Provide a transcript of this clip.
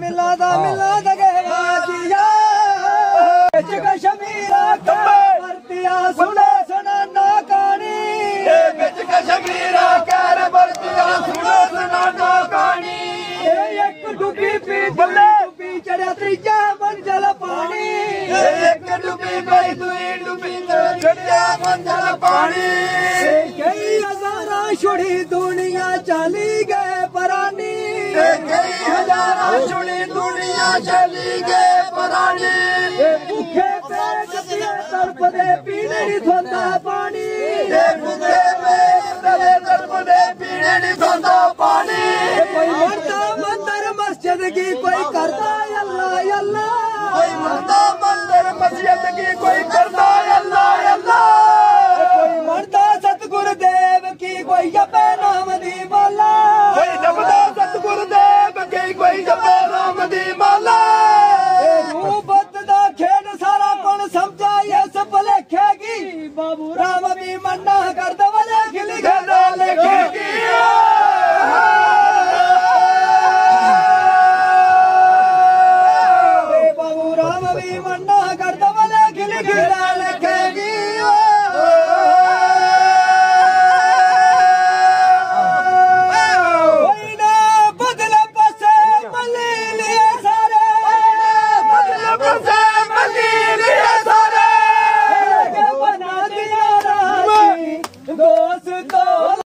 मिला दा मिला दा गहवाजिया जग शमीरा के मरतिया सुने सुना ना कहानी। बिच का शमीरा कर मरतिया सुने सुना ना कहानी। एक डुबी पी बल्ले डुबी चढ़ा त्रिजा मंजल पानी। एक डुबी भाई दुई डुबी चढ़ा मंजल पानी। कई हजारा छोड़ी दुनिया चली गए परानी। कई हजारा चली गे परानी भुखे पेट पिए तड़पदे पीने नहीं थोंदा पानी। भुखे पेट पिए तड़पदे पीने नहीं थोंदा पानी। कोई मरता मंदिर मस्जिद की कोई करता अल्लाह अल्लाह। कोई मरता मंदिर मस्जिद की कोई करता अल्लाह अल्लाह। कोई मरता सतगुरु देव की कोई बाबू राम भी मन्ना कर दवले बाबू राम भी मन्ना कर दवले खिल घर लिखे